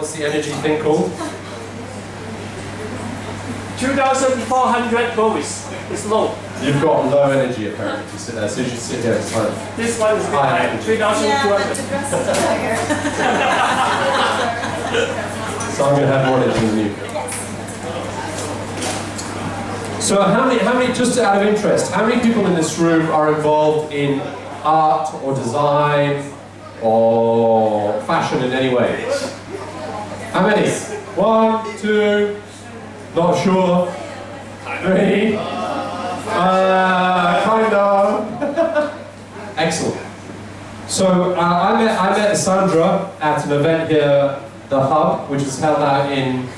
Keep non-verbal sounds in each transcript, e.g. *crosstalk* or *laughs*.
What's the energy thing called? 2,400 volts. It's low. You've got low energy apparently to sit there, so you should sit here. It's fine. This one is a bit High high, energy. 3,200. *laughs* So I'm going to have more energy than you. So how many, how many, just out of interest, how many people in this room are involved in art or design or fashion in any way? How many? One, two, not sure. Three. Uh, kind of. *laughs* Excellent. So uh, I, met, I met Sandra at an event here, the Hub, which is held out in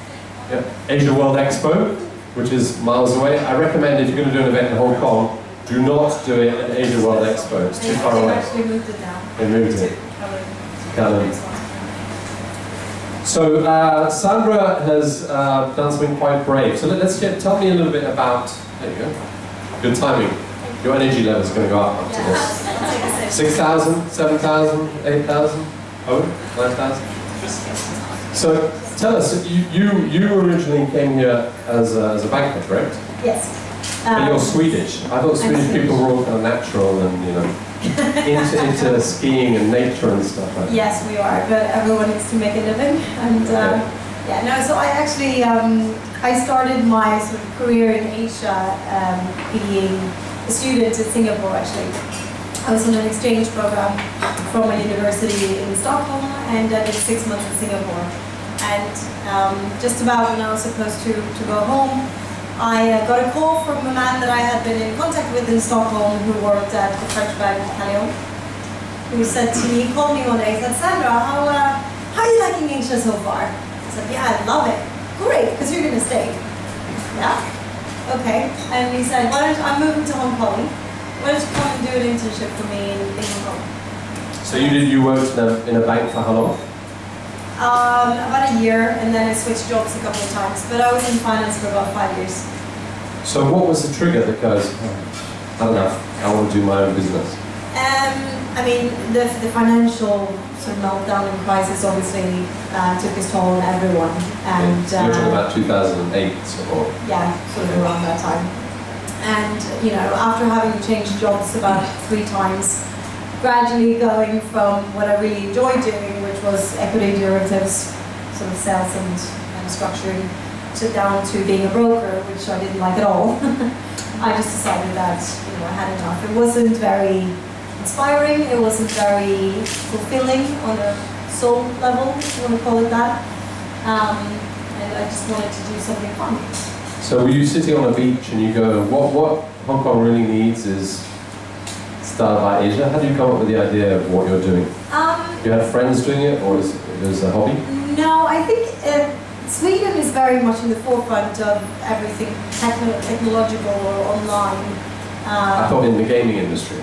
Asia World Expo, which is miles away. I recommend if you're going to do an event in Hong Kong, do not do it at Asia World Expo. It's too far away. actually moved it down. They moved it. Callum. So uh, Sandra has uh, done something quite brave. So let, us get, tell me a little bit about. There you go. Good timing. Your energy level is going to go up after this. Yeah. 6,000, 7,000, 8,000, oh, 9,000? So tell us, you, you, you originally came here as a, as a banker, correct? Yes. But you're Um, Swedish. I thought Swedish Swedish. people were all kind of natural and, you know, *laughs* into, into skiing and nature and stuff like. Yes, we are, but everyone needs to make a living, and uh, yeah, no. So I actually um, I started my sort of career in Asia um, being a student in Singapore. Actually, I was on an exchange program from a university in Stockholm, and I did six months in Singapore. And um, just about when I was supposed to, to go home, I uh, got a call from a man that I had been in contact with in Stockholm who worked at the French bank Calyon who said to me, called me one day, said, Sandra, how, uh, how are you liking Asia so far? I said, yeah, I love it. Great, because you're going to stay. Yeah? Okay. And he said, why don't I'm moving to Hong Kong. Why don't you come and do an internship for me in, in Hong Kong? So you did, you worked in a, in a bank for how long? Um, about a year, and then I switched jobs a couple of times. But I was in finance for about five years. So what was the trigger that goes, oh, I don't know, I want to do my own business? Um, I mean, the, the financial sort of meltdown and crisis obviously uh, took its toll on everyone. And You're talking uh, about 2008 or yeah, sort of around that time. And you know, after having changed jobs about three times, gradually going from what I really enjoyed doing, was equity derivatives, sort of sales and, and structuring, to down to being a broker, which I didn't like at all. *laughs* I just decided that you know I had enough. It wasn't very inspiring. It wasn't very fulfilling on a soul level, if you want to call it that. Um, and I just wanted to do something fun. So were you sitting on a beach and you go, what, what Hong Kong really needs is style by Asia? How do you come up with the idea of what you're doing? Um, You had friends doing it or is it was a hobby? no, I think uh, Sweden is very much in the forefront of everything techno- technological or online. I Um, thought in the gaming industry,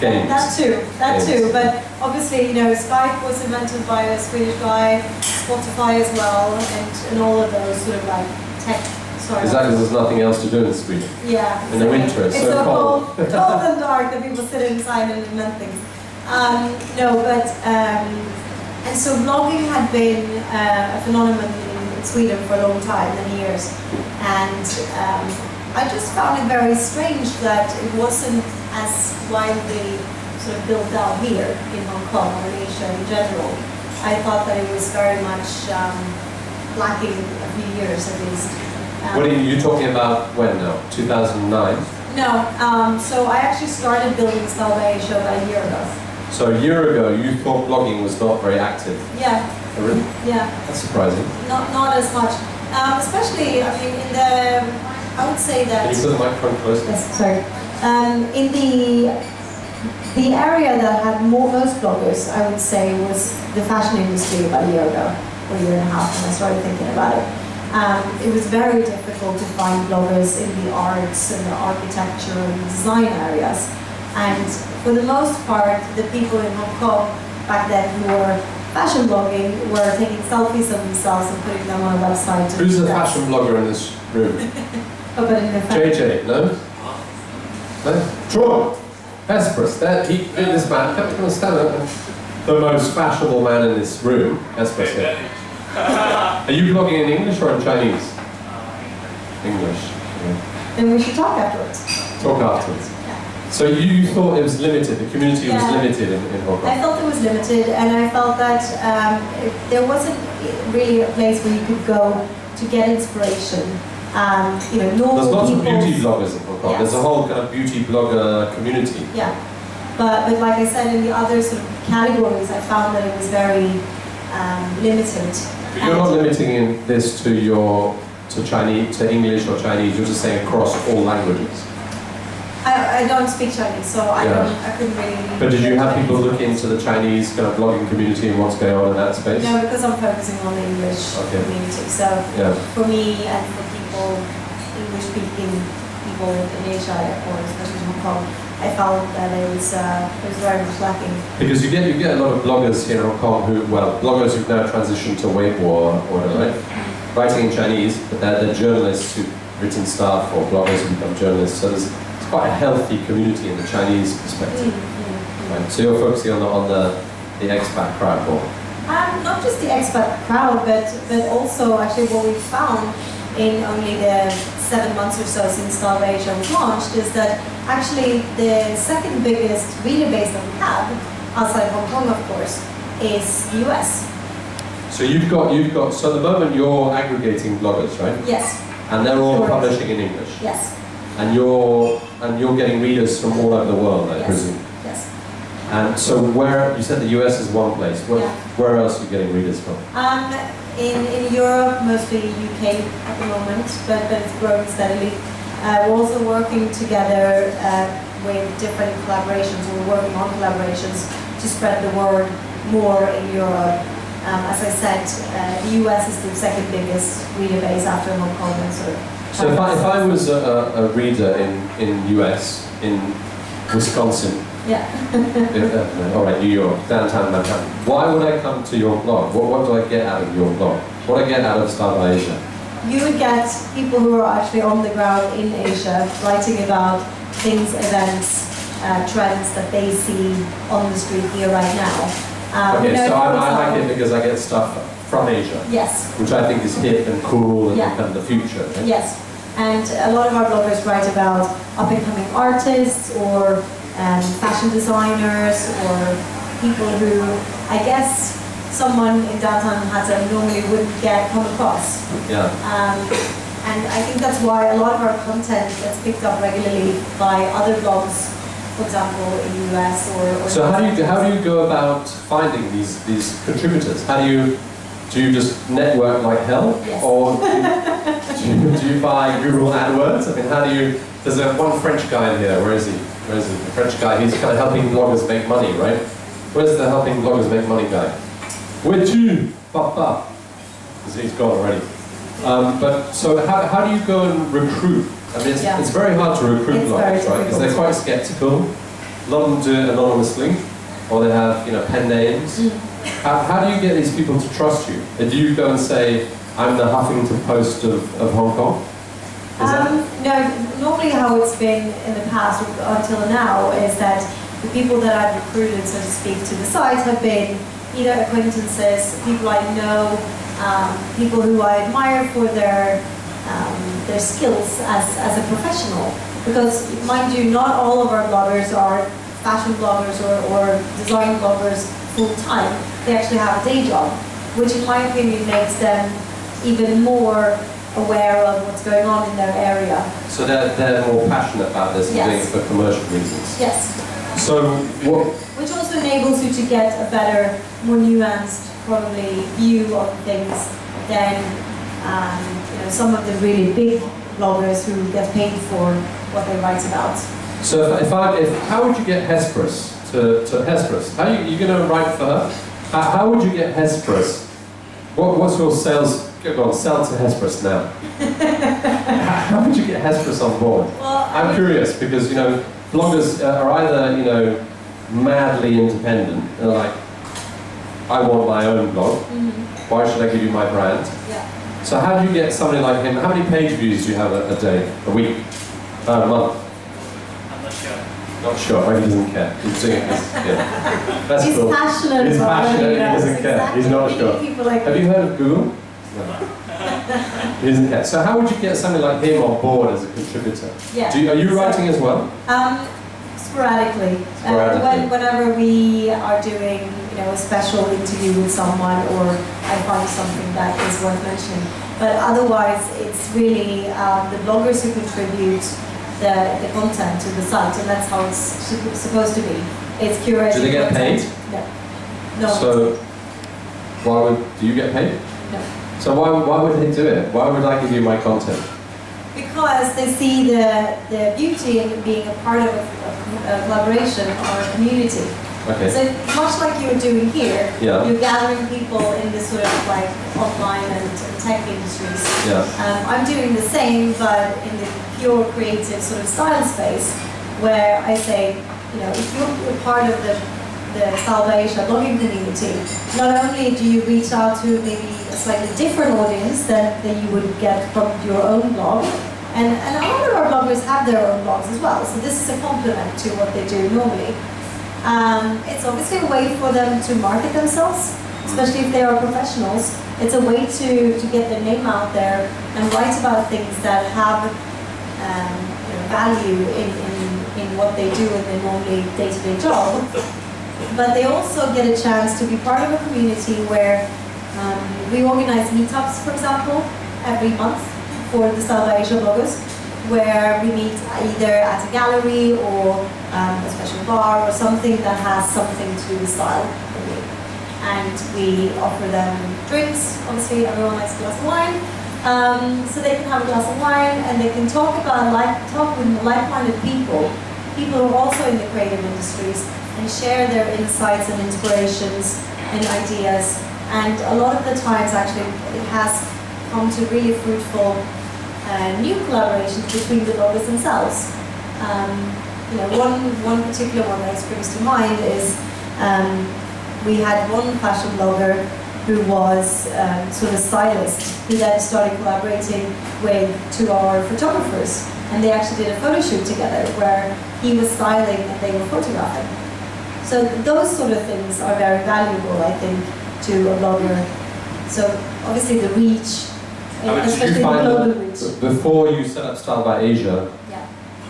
games. That too, that Games. too. But obviously, you know, Skype was invented by a Swedish guy, Spotify as well, and, and all of those sort of like tech. Sorry. That there's nothing else to do in Sweden? Yeah. In the winter, it's so cold. cold, *laughs* cold and dark that people sit inside and invent things. Um, no, but um, and so blogging had been uh, a phenomenon in Sweden for a long time, many years, and um, I just found it very strange that it wasn't as widely sort of built out here in Hong Kong or in Asia in general. I thought that it was very much um, lacking a few years at least. What are you, talking about when now? 2009? no, um, so I actually started building Asia about a year ago. So a year ago you thought blogging was not very active. Yeah, Oh, really? yeah, That's surprising. not not as much. Um, especially, I mean, in the, I would say that... Can you put the microphone closer? Yes, sorry. Um, in the the area that had more, most bloggers, I would say, was the fashion industry about a year ago, or a year and a half, when I started thinking about it. Um, it was very difficult to find bloggers in the arts and the architecture and design areas. And for the most part, the people in Hong Kong back then who were fashion blogging were taking selfies of themselves and putting them on a website. Who's the fashion blogger in this room? *laughs* Oh, but in the JJ, no? No? Troy! Hesperus, that, he, this man, come come and stand up. The most fashionable man in this room, Hesperus here. *laughs* Are you blogging in English or in Chinese? English. Yeah. Then we should talk afterwards. Talk afterwards. Yeah. So you thought it was limited, the community was limited in, in Hong Kong? I felt it was limited, and I felt that um, it- there wasn't really a place where you could go to get inspiration. Um, you know, normal There's lots of beauty bloggers in Hong Kong. There's a whole kind of beauty blogger community. Yeah, but, but like I said, in the other sort of categories, I found that it was very um, limited. But you're not limiting in this to your to Chinese, to English or Chinese. You're just saying across all languages. I, I don't speak Chinese, so I Yeah. don't, I couldn't really. But did you have people look into the Chinese kind of blogging community and what's going on in that space? No, because I'm focusing on the English Okay. community. So Yeah. for me and for people, English-speaking people in Asia, or especially Hong Kong, I felt that it was uh, it was very much lacking. Because you get you get a lot of bloggers here in Hong Kong who well bloggers who've now transitioned to Weibo or whatever, right? Writing in Chinese, but they're, they're journalists who've written stuff or bloggers who become journalists. So there's it's quite a healthy community in the Chinese perspective. mm, mm. Right? So you're focusing on the on the, the expat crowd more. Um, not just the expat crowd, but but also actually what we found in only the seven months or so since Style by Asia was launched is that actually the second biggest reader base that we have, outside Hong Kong of course, is the US. So you've got you've got so at the moment you're aggregating bloggers, right? Yes, And they're all Correct. publishing in English. yes, And you're and you're getting readers from all over the world, I Yes. presume. yes. And so where you said the US is one place. Where, Yeah. where else are you getting readers from? Um, in, in Europe, mostly UK at the moment, but, but it's growing steadily. Uh, we're also working together uh, with different collaborations. We're working on collaborations to spread the word more in Europe. Um, as I said, uh, the US is the second biggest reader base after Hong Kong and sort of. So if I, if I was a, a, reader in, in US, in Wisconsin, Yeah. uh, all right, New York, downtown Manhattan, why would I come to your blog? What, what do I get out of your blog? What do I get out of Style by Asia? you would get people who are actually on the ground in Asia writing about things, events, uh, trends that they see on the street here right now. We Okay, so I, I like it because I get stuff from Asia, Yes, which I think is hip and cool and Yeah. of the future. right? yes. And a lot of our bloggers write about up and coming artists or um, fashion designers or people who, I guess, someone in downtown Manhattan normally wouldn't get come across. Yeah. Um, and I think that's why a lot of our content gets picked up regularly by other blogs, for example, in the US or. or So how do you how do you go about finding these these contributors? How do you do you just network like hell, Yes. or do you, do, you, do you buy Google AdWords? I mean, how do you? There's a one French guy in here. Where is he? Where is? The French guy. He's kind of helping bloggers make money, right? Where's the helping bloggers make money guy? Where tu, papa? Because he's gone already. Um, but so how, how do you go and recruit? I mean, it's, Yeah. it's very hard to recruit It's bloggers, right? Because they're quite skeptical. A lot of them do it anonymously, or they have you know pen names. Mm. How, how do you get these people to trust you? Do you go and say, "I'm the Huffington Post of, of Hong Kong"? Um, no, normally how it's been in the past until now is that the people that I've recruited, so to speak, to the site have been either acquaintances, people I know, um, people who I admire for their um, their skills as, as a professional. Because mind you, not all of our bloggers are fashion bloggers or, or design bloggers full time. They actually have a day job, which in my opinion makes them even more aware of what's going on in their area. so? They're, they're more passionate about this and doing it for commercial reasons. Yes. So what? Which also enables you to get a better, more nuanced, probably view of things than um, you know, some of the really big bloggers who get paid for what they write about. So if, if I, if, how would you get Hesperus to, to Hesperus? How you, you going to write for her? How, how would you get Hesperus? What, what's your sales? Go on, sell to Hesperus now. *laughs* how would you get Hesperus on board? Well, I'm curious because you know bloggers uh, are either you know madly independent. They're like, I want my own blog. Mhm, Why should I give you my brand? yeah. So how do you get somebody like him? How many page views do you have a, a day, a week, uh, a month? I'm not sure. Not sure. Maybe he doesn't care. He's doing it. 'cause- Yeah. That's He's cool. passionate He's passionate, he doesn't care. exactly. He's not We need sure. People like Have you heard of Google? No. he doesn't care. So how would you get something like him on board as a contributor? Yeah. Do you, are you So- writing as well? Um, sporadically. Uh, Sporadically. when, whenever we are doing, you know, a special interview with someone, or I find something that is worth mentioning. But otherwise, it's really um, the bloggers who contribute the, the content to the site, and that's how it's sup- supposed to be. It's curated. Do they get content. paid? No. No. So why would do you get paid? No. So why, why would they do it? Why would I give you my content? Because they see the, the beauty in being a part of a, collaboration or a community. Okay. So much like you're doing here, Yeah. you're gathering people in this sort of like offline and tech industries. Yeah. Um, I'm doing the same, but in the pure creative sort of style space, where I say, you know, if you're a part of the the Style by Asia blogging community, not only do you reach out to maybe a slightly different audience than, than you would get from your own blog, and, and a lot of our bloggers have their own blogs as well, so this is a complement to what they do normally. Um, it's obviously a way for them to market themselves, especially if they are professionals. It's a way to, to get their name out there and write about things that have um, value in, in, in what they do in their normally day-to-day job. But they also get a chance to be part of a community where um, we organize meetups, for example, every month for the Style by Asia bloggers, where we meet either at a gallery or um, a special bar or something that has something to with style. And we offer them drinks, obviously everyone likes a glass of wine, um, so they can have a glass of wine and they can talk about like talk with like-minded people, people who are also in the creative industries, and share their insights and inspirations and ideas. And a lot of the times, actually, it has come to really fruitful uh, new collaborations between the bloggers themselves. Um, you know, one one particular one that springs to mind is um, we had one fashion blogger who was um, sort of a stylist who then started collaborating with two of our photographers and they actually did a photo shoot together where he was styling and they were photographing. So those sort of things are very valuable, I think, to a blogger. So obviously the reach, I mean, especially the global reach. before you set up Style by Asia, Yeah.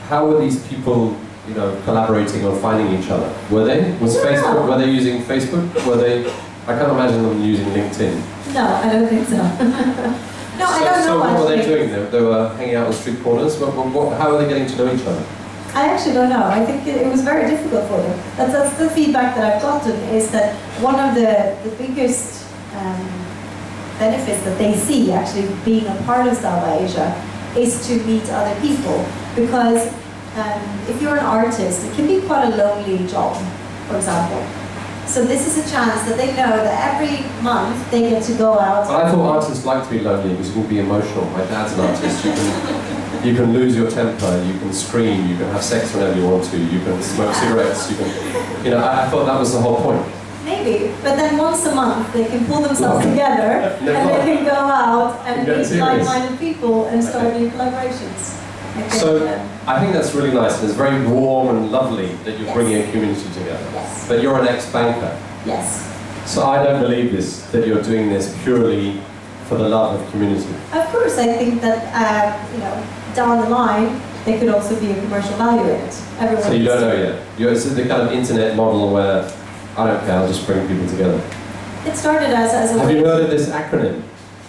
how were these people, you know, collaborating or finding each other? Were they? Was I don't Facebook? Were they using Facebook? Were they? I can't imagine them using LinkedIn. No, I don't think so. *laughs* no, I so, don't know. so what were they doing? They, they were hanging out on street corners. What, what, what, how were they getting to know each other? I actually don't know. I think it, it was very difficult for them. That's, that's the feedback that I've gotten is that one of the, the biggest um, benefits that they see actually being a part of by Asia is to meet other people. Because um, if you're an artist, it can be quite a lonely job, for example. So this is a chance that they know that every month they get to go out. I thought artists like to be lonely because you can be emotional. My dad's an artist. You can, lose your temper. You can scream. You can have sex whenever you want to. You can smoke cigarettes. You can, you know. I, I thought that was the whole point. Maybe, but then once a month they can pull themselves together No. and they can go out and meet like-minded people and start new collaborations. I So um, I think that's really nice and it's very warm and lovely that you're Yes. bringing a community together. yes, But you're an ex-banker, yes. so I don't believe this that you're doing this purely for the love of community. Of course, I think that uh, you know down the line there could also be a commercial value in it. Everyone So you don't know yet. You're, it's the kind of internet model where I don't care, I'll just bring people together. It started as, as a Have you heard of this acronym?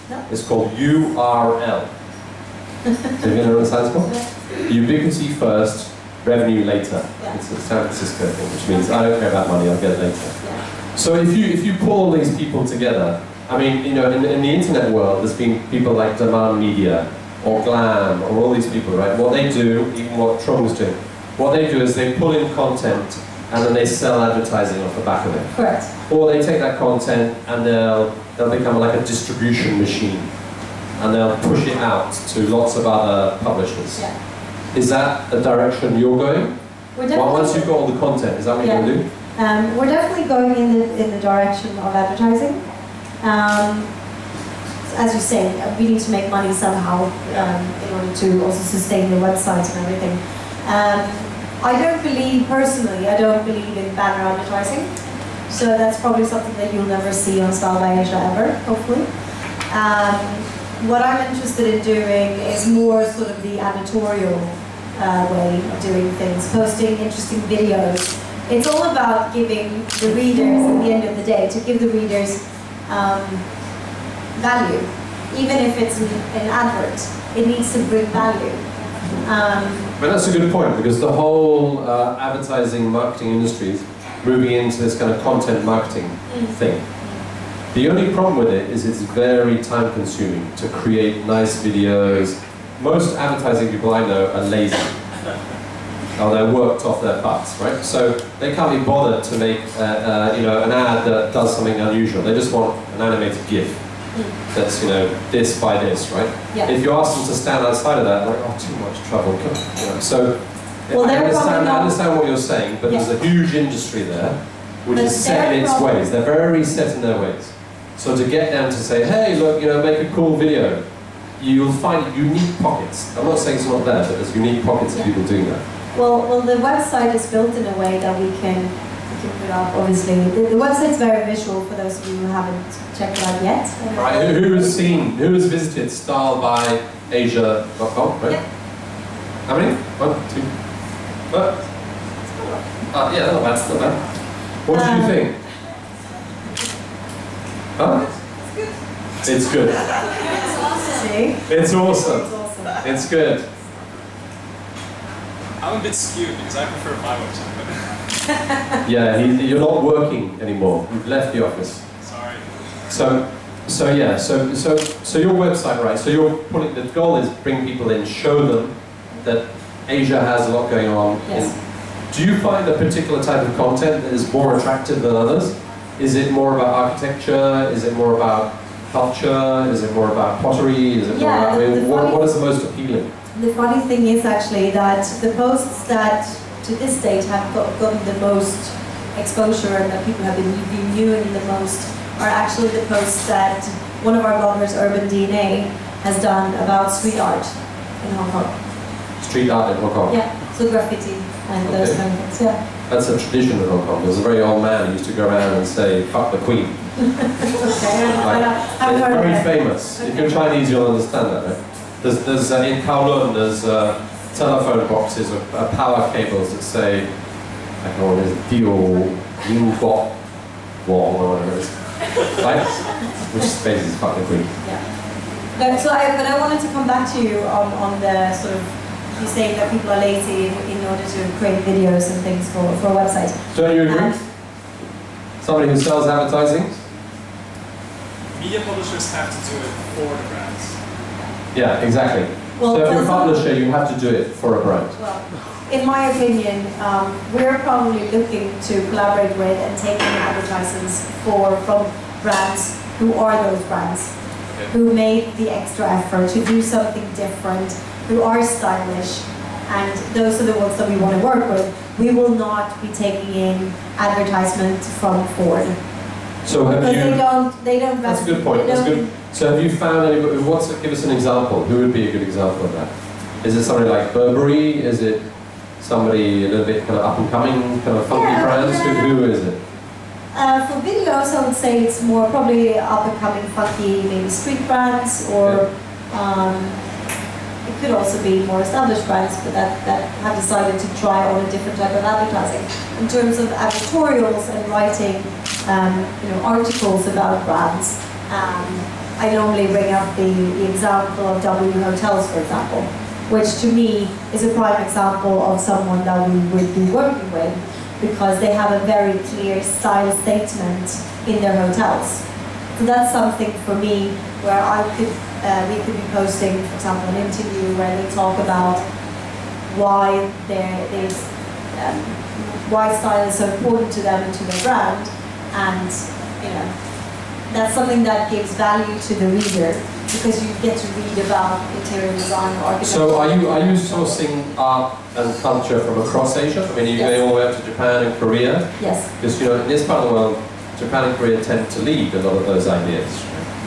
No. It's called URL. *laughs* Have you heard of the science called? Ubiquity first, revenue later. Yeah. It's a San Francisco thing, which means I don't care about money, I'll get it later. Yeah. So if you if you pull all these people together, I mean, you know, in, in the internet world, there's been people like Demand Media or Glam or all these people, right? What they do, even what Trung's doing, what they do is they pull in content and then they sell advertising off the back of it. Correct. Or they take that content and they'll they'll become like a distribution machine, and they'll push it out to lots of other publishers. Yeah. Is that the direction you're going? We're Well, once you've got all the content, is that what Yeah. you're going to do? Um, we're definitely going in the, in the direction of advertising. Um, as you say, uh, we need to make money somehow um, in order to also sustain the website and everything. Um, I don't believe, personally, I don't believe in banner advertising. So that's probably something that you'll never see on Style by Asia ever, hopefully. Um, what I'm interested in doing is more sort of the editorial uh, way of doing things, posting interesting videos. It's all about giving the readers, at the end of the day, to give the readers um, value. Even if it's an, an advert, it needs to bring value. Um, But that's a good point because the whole uh, advertising marketing industry is moving into this kind of content marketing thing. The only problem with it is it's very time consuming to create nice videos. Most advertising people I know are lazy. or they're worked off their butts, right? So they can't be bothered to make uh, uh, you know, an ad that does something unusual. They just want an animated GIF that's, you know, this by this, right? Yeah. If you ask them to stand outside of that, like, oh, too much trouble. come on," You know, so Well, I understand, I understand what you're saying, but there's a huge industry there which But is set in its ways. They're very set in their ways. So to get them to say, hey, look, you know, make a cool video, you'll find unique pockets. I'm not saying it's not there, but there's unique pockets of Yeah. people doing that. Well, well, the website is built in a way that we can, we can put up, obviously. The, the website's very visual for those of you who haven't checked it out yet. All right, who, who has seen, who has visited styleByAsia.com, right? Yeah. How many? One, two, what? Uh, yeah, not bad, not bad. What do you Um, think? Huh? It's good. See? It's awesome. It's awesome. It's good. I'm a bit skewed because I prefer my website. *laughs* Yeah, he, you're not working anymore. You've left the office. Sorry. So, so yeah, so so so your website, right? So you're putting the goal is bring people in, show them that Asia has a lot going on. Yes. In, do you find a particular type of content that is more attractive than others? Is it more about architecture? Is it more about culture? Is it more about pottery? Is it more Yeah, about, I mean, what, funny- what is the most appealing? The funny thing is actually that the posts that to this date have got, gotten the most exposure and that people have been viewing the most are actually the posts that one of our bloggers, Urban DNA, has done about street art in Hong Kong. Street art in Hong Kong. Yeah, so graffiti and those Okay. kind of things. Yeah. That's a tradition in Hong Kong. There's a very old man who used to go around and say, fuck the queen. *laughs* Okay. I, I've heard very famous. If you're Chinese, you'll understand that, right? There's, there's uh, in Kowloon, there's uh, telephone boxes or uh, power cables that say, I don't know what it is, Dio, Yin Bok, or whatever it is. *laughs* Right? Which is basically fuck the queen. Yeah. No, so I, but I wanted to come back to you on, on the sort of, you saying that people are lazy in, in order to create videos and things for, for a website. Don't you agree? And- Somebody who sells advertising? Media publishers have to do it for the brands. Yeah, exactly. Well, so if you're a publisher, you have to do it for a brand. Well, in my opinion, um, we're probably looking to collaborate with and take in advertisements for from brands who are those brands, who make the extra effort to do something different, who are stylish, and those are the ones that we want to work with. We will not be taking in advertisement from Ford So have you... they don't. They don't. That's a good point. That's good. So have you found anybody? What's give us an example? Who would be a good example of that? Is it somebody like Burberry? Is it somebody a little bit kind of up and coming, kind of funky Yeah, brands? Who, who is it? Uh, for videos, I would say it's more probably up and coming funky, maybe street brands, or um, it could also be more established brands, but that, that have decided to try on a different type of advertising. In terms of editorials and writing, um, you know, articles about brands, um, I normally bring up the, the example of W Hotels, for example, which to me is a prime example of someone that we would be working with because they have a very clear style statement in their hotels. So that's something for me where I could, uh, we could be posting, for example, an interview where they talk about why um, why style is so important to them and to their brand, and you know, that's something that gives value to the reader because you get to read about interior design or architecture. So are you are you sourcing art and culture from across Asia? I mean, are you Yes. going all the way up to Japan and Korea? Yes, Because you know, in this part of the world, Japan and Korea tend to lead a lot of those ideas.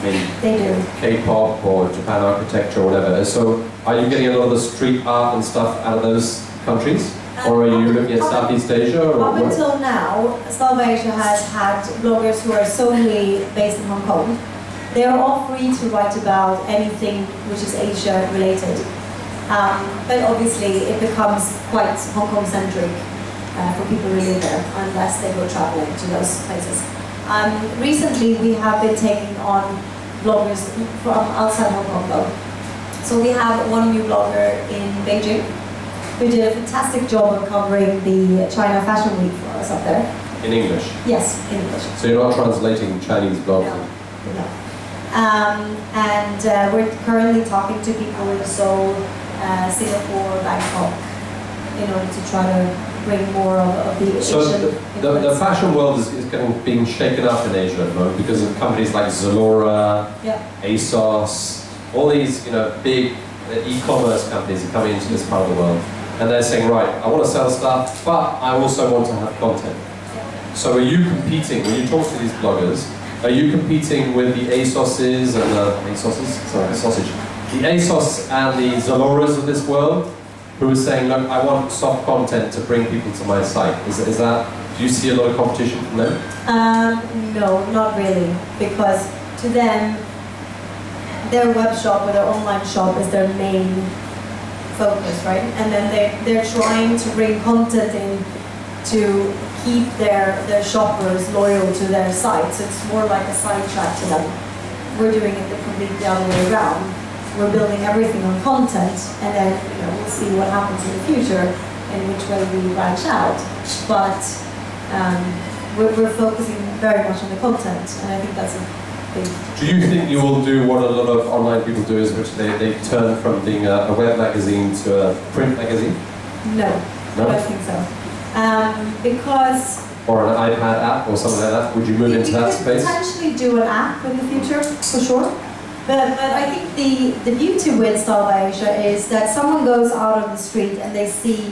I mean, they do. K-pop or Japan architecture or whatever. So are you getting a lot of the street art and stuff out of those countries? Or are you looking at Southeast Asia? Or Up what? until now, Style by Asia has had bloggers who are solely based in Hong Kong. They are all free to write about anything which is Asia related. Um, but obviously it becomes quite Hong Kong centric uh, for people who live there unless they go traveling to those places. Um, recently we have been taking on bloggers from outside Hong Kong though. So we have one new blogger in Beijing who did a fantastic job of covering the China Fashion Week for us up there. In English. Yes, in English. So you're not translating Chinese blogs? No, no. Um, and uh, we're currently talking to people in Seoul, uh, Singapore, Bangkok, in order to try to bring more of, of the So Asian the, the, the fashion world is, is getting, being shaken up in Asia at the moment because of companies like Zalora, Yeah. ASOS, all these you know big uh, e-commerce companies are coming into this part of the world, and they're saying, right, I want to sell stuff, but I also want to have content. So are you competing when you talk to these bloggers? Are you competing with the ASOSs and the ASOSs? Sorry, sausage. The ASOS and the Zaloras of this world, who are saying, look, I want soft content to bring people to my site. Is, is that? Do you see a lot of competition from them? Um, no, not really, because to them, their web shop or their online shop is their main focus, right? And then they they're trying to bring content in to keep their their shoppers loyal to their site. So it's more like a sidetrack to them. We're doing it the complete other way around. We're building everything on content, and then you know we'll see what happens in the future and which way we branch out. But um, we're, we're focusing very much on the content, and I think that's. Do you think you will do what a lot of online people do, is which they, they turn from being a, a web magazine to a print magazine? No, No? I don't think so. Um, because Or an iPad app or something like that? Would you move into that could space? potentially do an app in the future, for sure. But, but I think the, the beauty with Style by Asia is that someone goes out on the street and they see,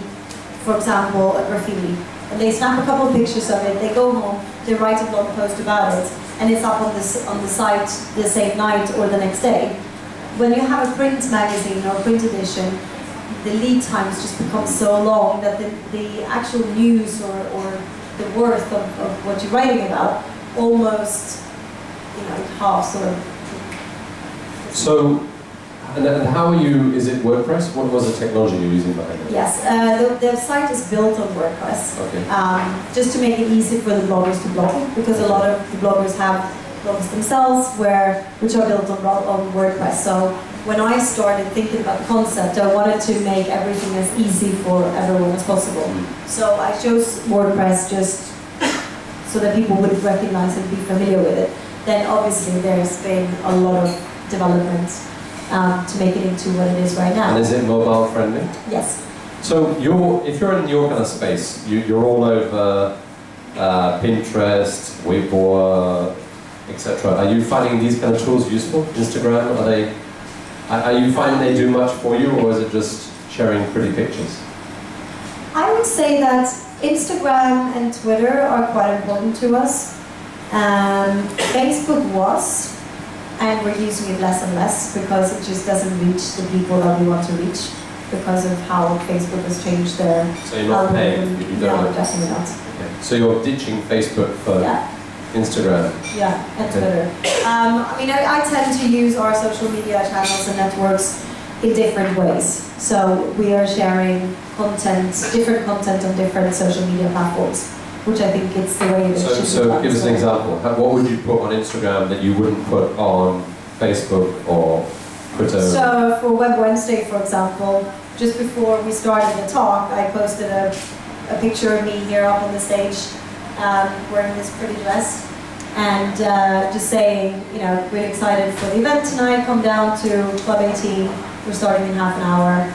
for example, a graffiti. And they snap a couple of pictures of it, they go home, they write a blog post about it, and it's up on, this, on the site the same night or the next day. When you have a print magazine or print edition, the lead times just become so long that the, the actual news or, or the worth of, of what you're writing about almost, you know, halves or. So, and, and how are you, is it WordPress? What was the technology you're using behind it? Yes, uh, the, the site is built on WordPress. Okay. um, just to make it easy for the bloggers to blog, because a lot of the bloggers have blogs themselves where which are built on, on WordPress. So when I started thinking about the concept, I wanted to make everything as easy for everyone as possible. So I chose WordPress just so that people would recognize and be familiar with it. Then obviously there's been a lot of development um, to make it into what it is right now. And is it mobile friendly? yes. So you're, if you're in your kind of space, you, you're all over uh, Pinterest, Weibo, etc. Are you finding these kind of tools useful? Instagram, are they? Are are you finding they do much for you, or is it just sharing pretty pictures? I would say that Instagram and Twitter are quite important to us. Um, Facebook was, and we're using it less and less because it just doesn't reach the people that we want to reach because of how Facebook has changed their So you're not paying, algorithm. you don't. definitely not. Okay. So you're ditching Facebook for Yeah, Instagram. yeah, and. Twitter. Um, I mean, I, I tend to use our social media channels and networks in different ways. So we are sharing content, different content on different social media platforms, which I think it's the way it So, should so give us an example. What would you put on Instagram that you wouldn't put on Facebook or Twitter? So for Web Wednesday, for example, just before we started the talk, I posted a, a picture of me here up on the stage um, wearing this pretty dress and uh, just saying, you know, really excited for the event tonight, come down to Club 18, we're starting in half an hour.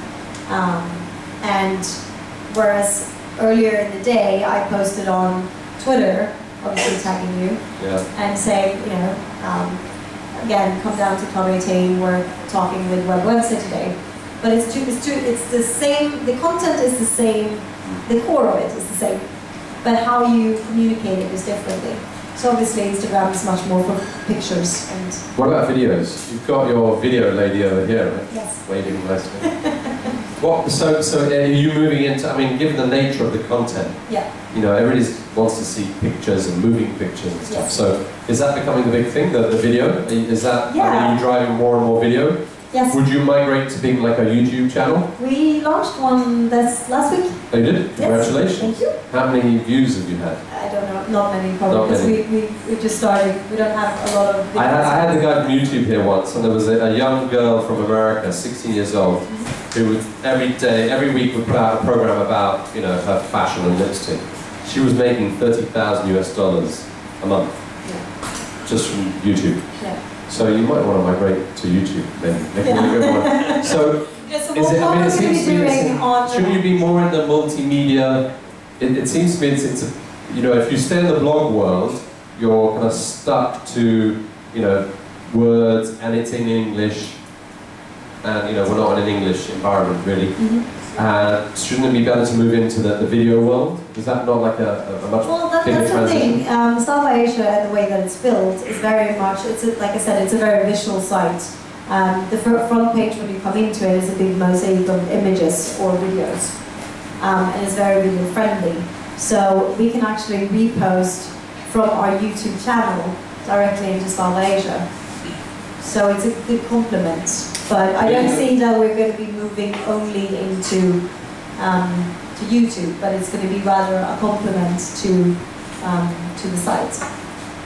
Um, and whereas earlier in the day, I posted on Twitter, obviously tagging you, yeah. and saying, you know, um, again, come down to Club 18, we're talking with Web Wednesday today. But it's too, it's too, it's the same, the content is the same, the core of it is the same, but how you communicate it is differently. So obviously Instagram is much more for pictures and, What about videos? You've got your video lady over here, right? yes. Waving nicely. *laughs* What, so, so uh, are you moving into, I mean, given the nature of the content, Yeah. you know, everybody wants to see pictures and moving pictures and stuff. Yes. So is that becoming the big thing, the, the video? Is that, Yeah. are you driving more and more video? Yes. Would you migrate to being like a YouTube channel? We launched one this last week. Oh, you did? Yes. Congratulations. Thank you. How many views have you had? I don't know, not many probably, Not because many. we, we, we just started. We don't have a lot of. I had, I had the guy from YouTube here once, and there was a, a young girl from America, 16 years old, mm-hmm. Who would every day, every week would put out a program about, you know, her fashion and lipstick. She was making 30,000 US dollars a month Yeah. just from YouTube. Yeah. So you might want to migrate to YouTube, then make it a good one. *laughs* So Yeah, so is it? I mean, it seems be to me. doing it's- on Shouldn't you be more in the multimedia? It, it seems to me it's, it's a, you know, if you stay in the blog world, you're kind of stuck to, you know, words and it's in English, and you know we're not in an English environment really. Mhm. Uh, shouldn't it be better to move into the, the video world? Is that not like a, a, a much Well, that, bigger that's the transition? thing. Um, by Asia and the way that it's built is very much, it's a, like I said, it's a very visual site. Um, the fr- front page when you come into it is a big mosaic of images or videos. Um, and it's very video friendly. So we can actually repost from our YouTube channel directly into Style by Asia. So it's a good complement. But I don't see that we're going to be moving only into um, to YouTube, but it's going to be rather a complement to um, to the site.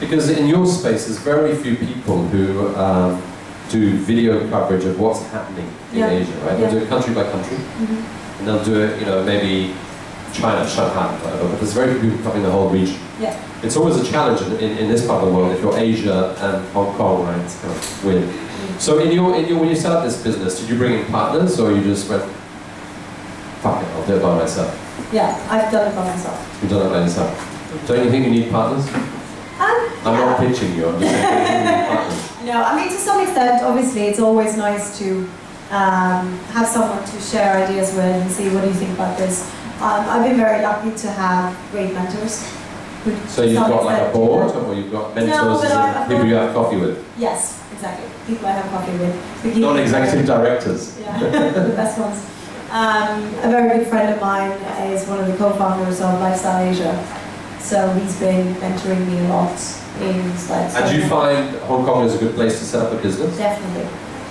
Because in your space, there's very few people who um, do video coverage of what's happening in Yeah. Asia, right? They'll Yeah. do it country by country, and they'll do it, you know, maybe China, Shanghai, whatever. But there's very few people covering the whole region. Yeah. It's always a challenge in, in, in this part of the world. If you're Asia and Hong Kong, right? It's kind of weird. So in your, in your, when you set up this business, did you bring in partners, or you just went, fuck it, I'll do it by myself? Yeah, I've done it by myself. You've done it by yourself. Don't you think you need partners? Um, I'm not pitching you. I'm just saying don't you you need *laughs* partners. No, I mean to some extent, obviously, it's always nice to um, have someone to share ideas with and see what do you think about this. Um, I've been very lucky to have great mentors. So you've got like a board, or you've got mentors, but as in I- I've people you have coffee with, Yes, exactly. People I have coffee with. non-executive directors. Yeah, *laughs* the best ones. Um, a very good friend of mine is one of the co-founders of Lifestyle Asia. So he's been mentoring me a lot in like. And do you find Hong Kong is a good place to set up a business? Definitely.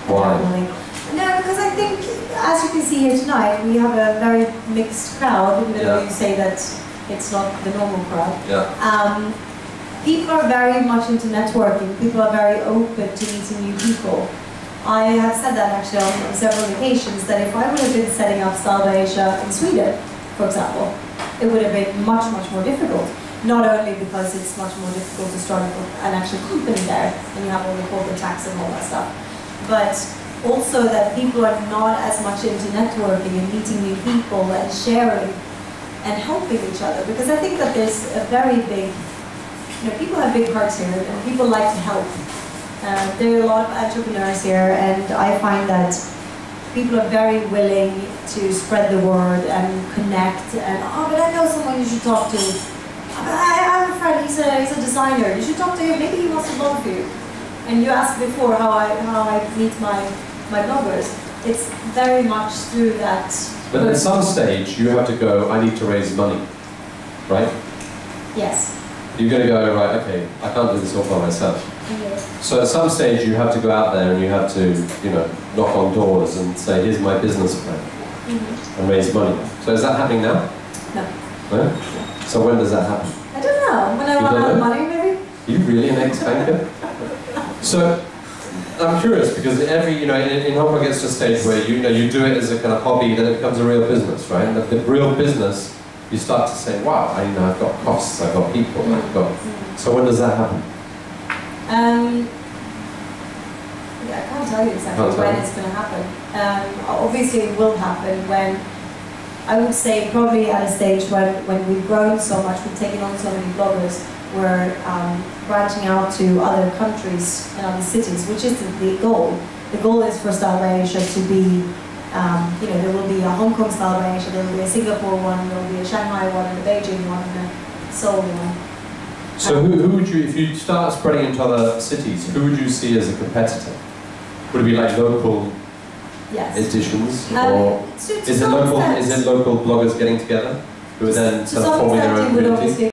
Why? Definitely. No, because I think, as you can see here tonight, we have a very mixed crowd, even though Yeah. you say that it's not the normal crowd. Yeah. Um, people are very much into networking. People are very open to meeting new people. I have said that actually on, several occasions that if I would have been setting up Style Asia in Sweden, for example, it would have been much, much more difficult. Not only because it's much more difficult to start an actual company there, and you have all the corporate tax and all that stuff, but also that people are not as much into networking and meeting new people and sharing and helping each other. Because I think that there's a very big you know, people have big hearts here and people like to help. Uh, there are a lot of entrepreneurs here and I find that people are very willing to spread the word and connect and, oh, but I know someone you should talk to. I, have a friend, he's a, he's a designer, you should talk to him, maybe he wants to blog for you. And you asked before how I, how I meet my, my bloggers. It's very much through that. But at some stage, you have to go, I need to raise money, right? Yes. You're going to go, right, okay, I can't do this all by myself. So at some stage, you have to go out there and you have to, you know, knock on doors and say, here's my business plan, Mhm. and raise money. So is that happening now? No. No? So when does that happen? I don't know, when I You run out of money maybe? Are you really an ex-banker? *laughs* so, I'm curious because every, you know, in, in Hong Kong it's to a stage where you, you know you do it as a kind of hobby, then it becomes a real business, right? And the, the real business, you start to say, wow, I, you know, I've got costs, I've got people, I've got. So when does that happen? Um, yeah, I can't tell you exactly tell when you. it's going to happen. Um, obviously, it will happen when I would say probably at a stage when, when we've grown so much, we've taken on so many bloggers, we're um, branching out to other countries and other cities, which is the, goal. The goal is for Style by Asia to be, um, you know, there will be a Hong Kong Style by Asia, there will be a Singapore one, there will be a Shanghai one, and a Beijing one, and a Seoul one. So who, who would you, if you start spreading into other cities, who would you see as a competitor? Would it be like local Yes. editions, Um, or to- to is it local? extent- Is it local bloggers getting together who are then sort of forming their own it community?